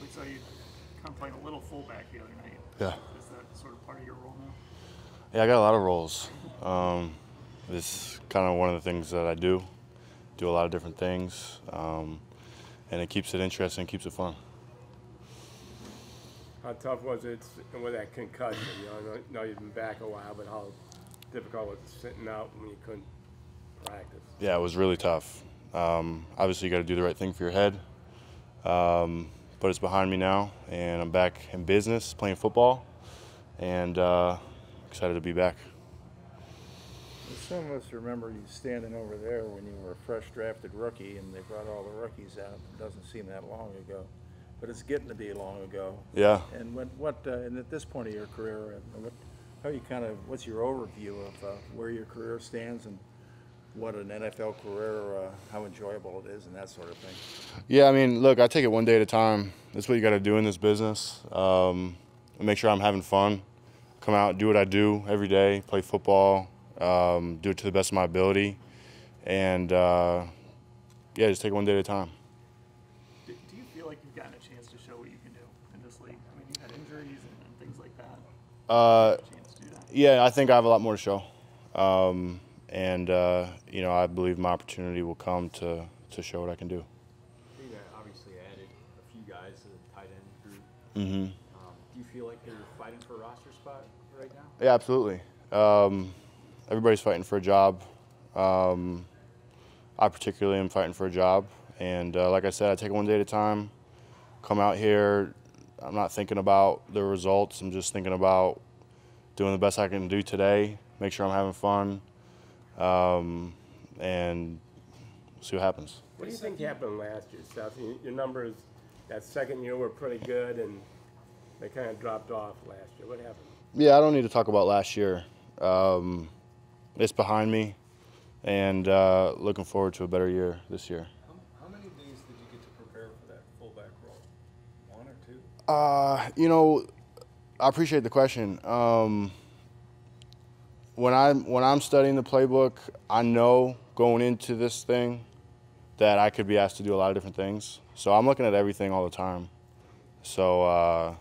we saw you kind of playing a little fullback the other night. Yeah. Is that sort of part of your role now? Yeah, I got a lot of roles. Um, it's kind of one of the things that I do. Do a lot of different things, um, and it keeps it interesting, keeps it fun. How tough was it with that concussion? You know, I know you've been back a while, but how difficult was it sitting out when you couldn't practice? Yeah, it was really tough. Um, obviously, you got to do the right thing for your head. Um, but it's behind me now, and I'm back in business, playing football, and uh, excited to be back. Some of us remember you standing over there when you were a fresh drafted rookie and they brought all the rookies out. It doesn't seem that long ago, but it's getting to be long ago. Yeah. And what, what uh, and at this point of your career, uh, what, how you kind of, what's your overview of uh, where your career stands and what an NFL career, uh, how enjoyable it is, and that sort of thing? Yeah, I mean, look, I take it one day at a time. That's what you got to do in this business. Um, make sure I'm having fun. Come out, do what I do every day, play football, um, do it to the best of my ability, and uh, yeah, just take it one day at a time. Do, do you feel like you've gotten a chance to show what you can do in this league? I mean, you had injuries and, and things like that. Uh, chance to do that. yeah, I think I have a lot more to show, um, and uh, you know, I believe my opportunity will come to to show what I can do. You obviously added a few guys to the tight end group. hmm Um, do you feel like you're fighting for a roster spot right now? Yeah, absolutely. Um, everybody's fighting for a job. Um, I particularly am fighting for a job, and uh, like I said, I take it one day at a time. Come out here. I'm not thinking about the results. I'm just thinking about doing the best I can do today. Make sure I'm having fun, um, and see what happens. What do you think happened last year, Seth? Your numbers that second year were pretty good, and they kind of dropped off last year. What happened? Yeah, I don't need to talk about last year. Um, it's behind me, and uh, looking forward to a better year this year. How, how many days did you get to prepare for that fullback role? One or two? Uh, you know, I appreciate the question. Um, when I'm when I'm studying the playbook, I know going into this thing that I could be asked to do a lot of different things. So I'm looking at everything all the time. So uh,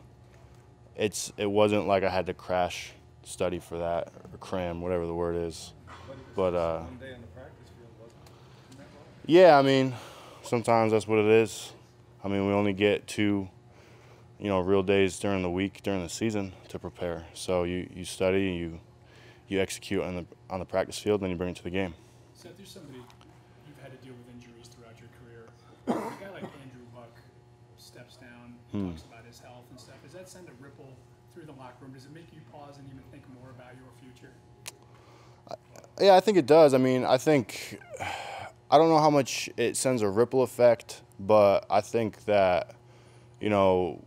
it's it wasn't like I had to crash study for that or cram whatever the word is. But, it But was just uh, one day on the practice field, wasn't it? Isn't that right? yeah, I mean, sometimes that's what it is. I mean, we only get two, you know, real days during the week during the season to prepare. So you, you study, you you execute on the on the practice field, then you bring it to the game. Seth, you're somebody you've had to deal with injuries throughout your career. a guy like Andrew Luck steps down, hmm. talks about his health and stuff. Does that send a ripple through the locker room? Does it make you pause and even think more about your future? Yeah, I think it does. I mean, I think I don't know how much it sends a ripple effect, but I think that you know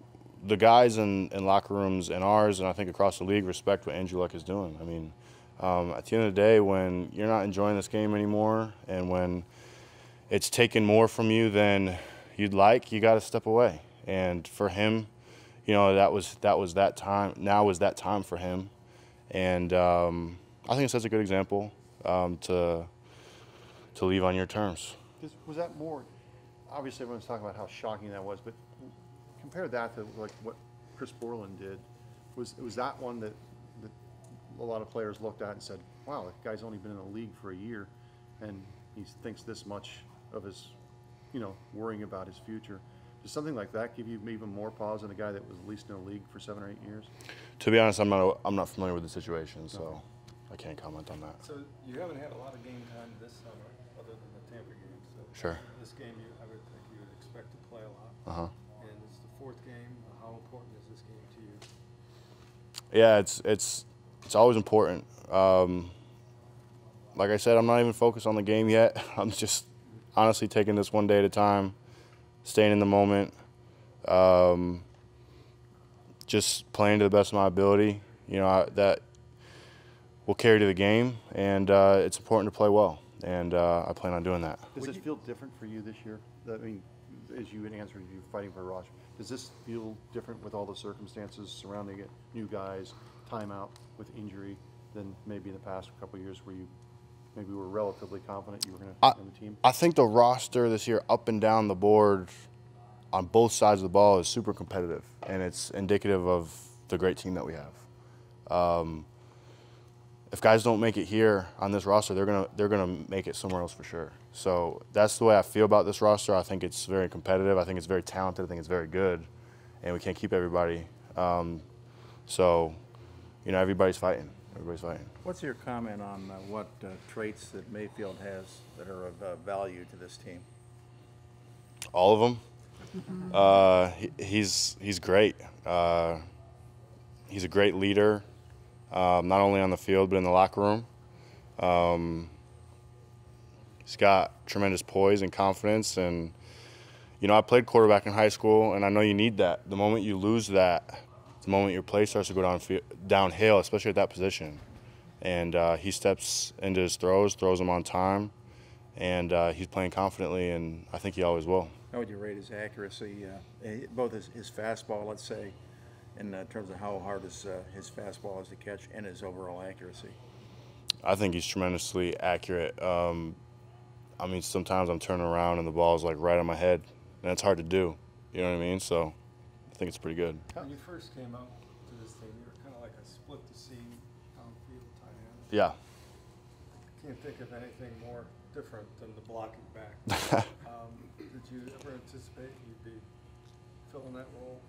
the guys in, in locker rooms and ours, and I think across the league, respect what Andrew Luck is doing. I mean, um, at the end of the day, when you're not enjoying this game anymore, and when it's taken more from you than you'd like, you got to step away. And for him, you know, that was that was that time. Now was that time for him, and um, I think it sets a good example um, to to leave on your terms. Was that more, obviously everyone's talking about how shocking that was, but compare that to like what Chris Borland did. Was, was that one that a lot of players looked at and said, wow, that guy's only been in the league for a year and he thinks this much of his, you know, worrying about his future. Does something like that give you even more pause than a guy that was at least in the league for seven or eight years? To be honest, I'm not I'm not familiar with the situation, so I can't comment on that. So you haven't had a lot of game time this summer, other than the Tampa game. So Sure. This game, you, I would think you would expect to play a lot. Uh huh. And it's the fourth game. How important is this game to you? Yeah, it's it's it's always important. Um, like I said, I'm not even focused on the game yet. I'm just honestly taking this one day at a time, staying in the moment, um, just playing to the best of my ability. You know I, that will carry to the game, and uh, it's important to play well, and uh, I plan on doing that. Does it feel different for you this year? I mean, as you had answered, you fighting for roster. Does this feel different with all the circumstances surrounding it? New guys, timeout with injury, than maybe in the past couple of years where you maybe were relatively confident you were going to on the team? I think the roster this year, up and down the board, on both sides of the ball is super competitive, and it's indicative of the great team that we have. Um, if guys don't make it here on this roster, they're gonna they're gonna make it somewhere else for sure. So that's the way I feel about this roster. I think it's very competitive. I think it's very talented. I think it's very good, and we can't keep everybody. Um, so, you know, everybody's fighting. Everybody's fighting. What's your comment on uh, what uh, traits that Mayfield has that are of uh, value to this team? All of them. Uh, he, he's he's great. Uh, he's a great leader, um, not only on the field but in the locker room. Um, he's got tremendous poise and confidence, and you know I played quarterback in high school, and I know you need that. The moment you lose that, the moment your play starts to go down downhill, especially at that position, and uh, he steps into his throws, throws them on time, and uh, he's playing confidently, and I think he always will. How would you rate his accuracy, uh, eh, both his, his fastball, let's say, in uh, terms of how hard his, uh, his fastball is to catch, and his overall accuracy? I think he's tremendously accurate. Um, I mean, sometimes I'm turning around and the ball's like right on my head, and it's hard to do. You know what I mean? So I think it's pretty good. When you first came out to this thing, you were kind of like a split the seam downfield tight end. Yeah. Can't think of anything more different than the blocking back. Um, Did you ever anticipate you'd be filling that role?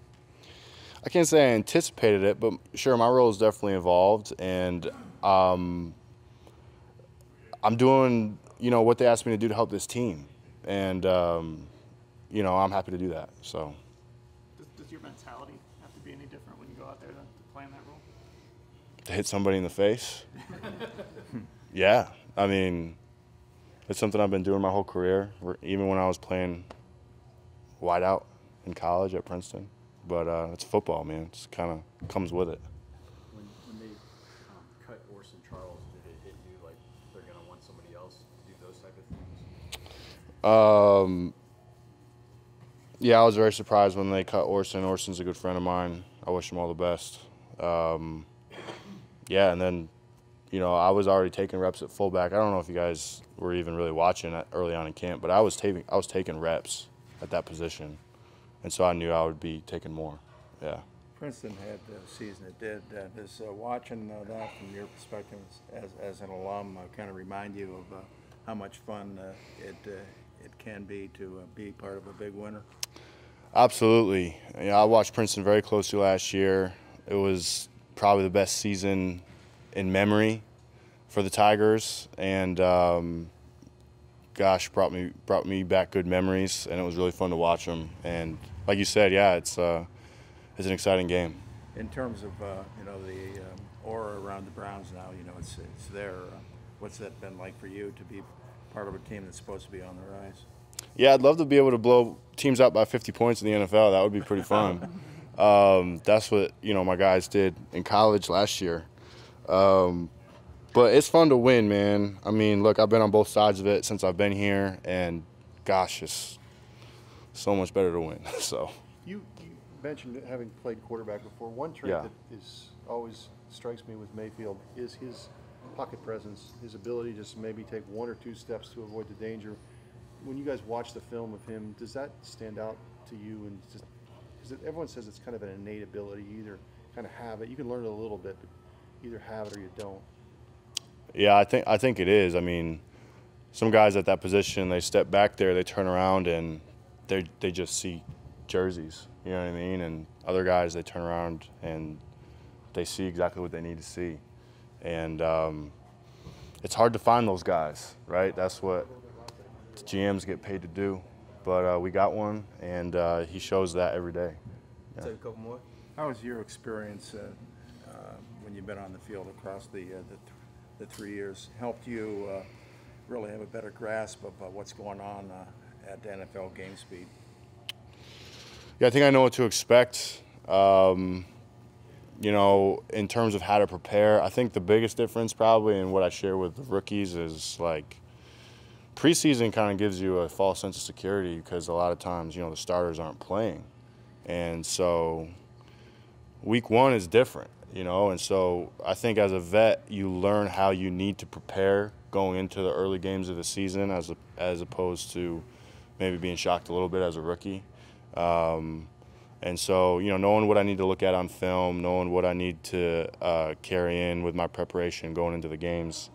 I can't say I anticipated it, but sure, my role is definitely evolved, and um, I'm doing you know what they asked me to do to help this team, and um, you know I'm happy to do that. So hit somebody in the face, yeah, I mean it's something I've been doing my whole career, even when I was playing wide out in college at Princeton. But uh, it's football, man. It's kind of comes with it. When, when they um, cut Orson Charles, did it hit you like they're gonna want somebody else to do those type of things? Um, yeah, I was very surprised when they cut Orson. Orson's a good friend of mine. I wish him all the best. Um, yeah, and then, you know, I was already taking reps at fullback. I don't know if you guys were even really watching early on in camp, but I was taking I was taking reps at that position, and so I knew I would be taking more. Yeah. Princeton had the season it did. Uh, Does uh, watching uh, that from your perspective as, as an alum uh, kind of remind you of uh, how much fun uh, it, uh, it can be to uh, be part of a big winner? Absolutely. Yeah, I watched Princeton very closely last year. It was probably the best season in memory for the Tigers, and um, gosh, brought me brought me back good memories, and it was really fun to watch them. And like you said, yeah, it's uh, it's an exciting game. In terms of, uh, you know, the um, aura around the Browns now, you know, it's, it's there. Uh, What's that been like for you to be part of a team that's supposed to be on the rise? Yeah, I'd love to be able to blow teams out by 50 points in the NFL. That would be pretty fun. um, that's what you know my guys did in college last year. Um, but it's fun to win, man. I mean, look, I've been on both sides of it since I've been here, and gosh, it's so much better to win. So You, you mentioned having played quarterback before. One trait Yeah. that is always strikes me with Mayfield is his pocket presence, his ability to just maybe take one or two steps to avoid the danger. When you guys watch the film of him, does that stand out to you? And just because everyone says it's kind of an innate ability, you either kind of have it, you can learn it a little bit, but either have it or you don't. yeah, I think I think it is. I mean, some guys at that position, they step back there, they turn around, and they they just see jerseys. You know what I mean? And other guys, they turn around and they see exactly what they need to see. And um, it's hard to find those guys, right? That's what GMs get paid to do. But uh, we got one, and uh, he shows that every day. Take a couple more. How was your experience uh, uh, when you've been on the field across the, uh, the, th- the three years? Helped you uh, really have a better grasp of uh, what's going on uh, at the NFL game speed? Yeah, I think I know what to expect. Um, you know, in terms of how to prepare, I think the biggest difference probably in what I share with the rookies is like preseason kind of gives you a false sense of security because a lot of times, you know, the starters aren't playing. And so week one is different, you know, and so I think as a vet, you learn how you need to prepare going into the early games of the season as, a, as opposed to maybe being shocked a little bit as a rookie. Um, and so, you know, knowing what I need to look at on film, knowing what I need to uh, carry in with my preparation going into the games,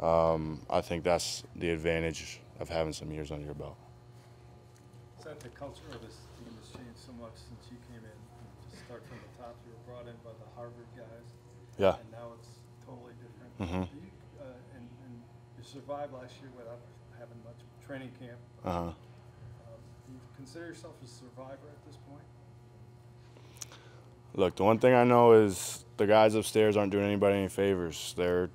um, I think that's the advantage of having some years under your belt. Is that the culture of this team has changed so much since you came in? Just start from the top, you were brought in by the Harvard guys. Yeah. And now it's totally different. Mhm. You, uh, and, and you survived last year without having much training camp. Uh huh. Um, Do you consider yourself a survivor at this point? Look, the one thing I know is the guys upstairs aren't doing anybody any favors. They're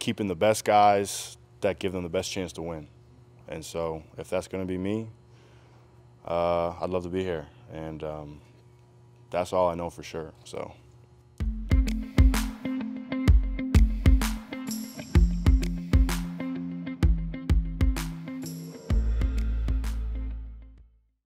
keeping the best guys that give them the best chance to win. And so, if that's going to be me, uh, I'd love to be here. And um, that's all I know for sure. So.